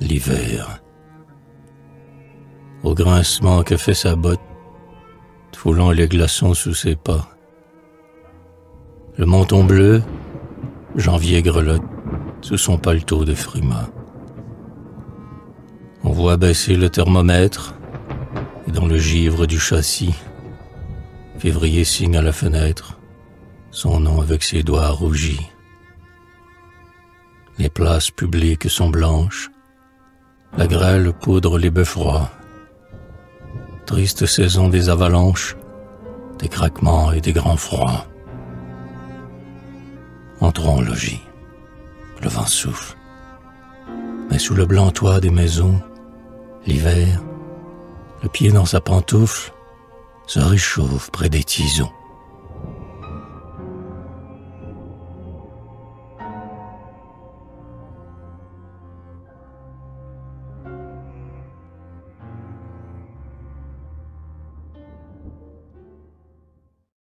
l'hiver. Au grincement que fait sa botte, foulant les glaçons sous ses pas. Le menton bleu, janvier grelotte sous son paletot de frima. On voit baisser le thermomètre, et dans le givre du châssis, février signe à la fenêtre son nom avec ses doigts rougis. Les places publiques sont blanches, la grêle poudre les bœufs froids. Triste saison des avalanches, des craquements et des grands froids. Entrons au logis. Le vent souffle. Mais sous le blanc toit des maisons, l'hiver, le pied dans sa pantoufle, se réchauffe près des tisons.